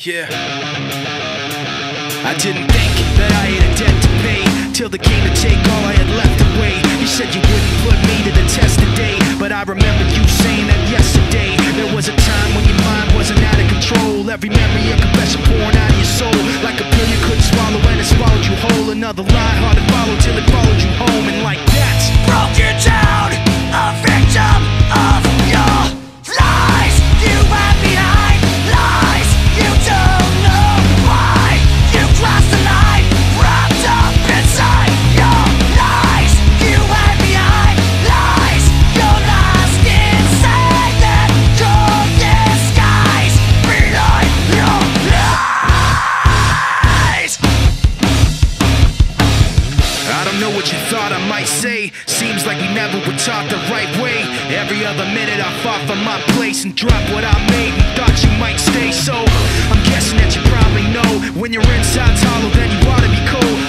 Yeah. I didn't think that I had a debt to pay till the came to take all I had left away. You said you wouldn't put me to the test today, but I remember you saying that yesterday. There was a time when your mind wasn't out of control. Every memory a confession pouring out of your soul, like a pill you couldn't swallow and it swallowed you whole. Another lie hard to follow till it followed you home, and like that broke you down, what you thought I might say. Seems like we never were taught the right way. Every other minute I fought for my place and dropped what I made and thought you might stay. So I'm guessing that you probably know when your inside's hollow, then you ought to be cold.